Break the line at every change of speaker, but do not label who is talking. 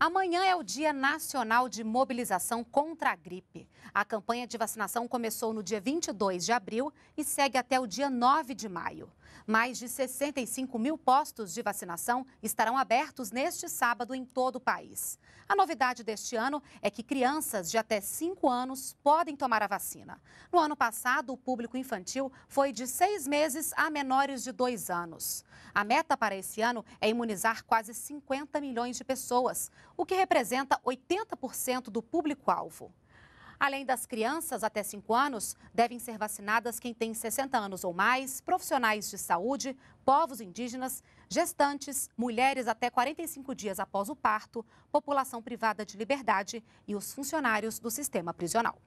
Amanhã é o Dia Nacional de Mobilização contra a Gripe. A campanha de vacinação começou no dia 22 de abril e segue até o dia 9 de maio. Mais de 65 mil postos de vacinação estarão abertos neste sábado em todo o país. A novidade deste ano é que crianças de até 5 anos podem tomar a vacina. No ano passado, o público infantil foi de 6 meses a menores de 2 anos. A meta para esse ano é imunizar quase 50 milhões de pessoas, o que representa 80% do público-alvo. Além das crianças até 5 anos, devem ser vacinadas quem tem 60 anos ou mais, profissionais de saúde, povos indígenas, gestantes, mulheres até 45 dias após o parto, população privada de liberdade e os funcionários do sistema prisional.